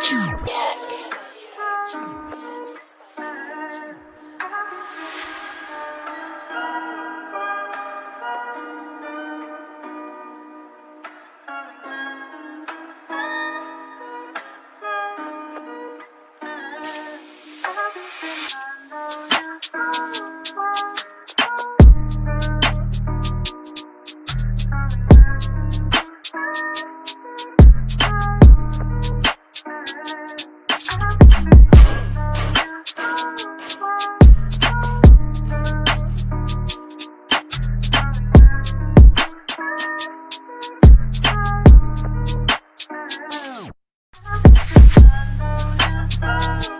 Chào Bye.